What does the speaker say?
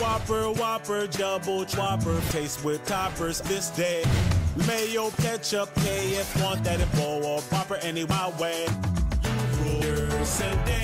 Whopper, Whopper, double chopper, taste with toppers this day. Mayo, ketchup, KF, want that in bowl or proper any my way. You rule.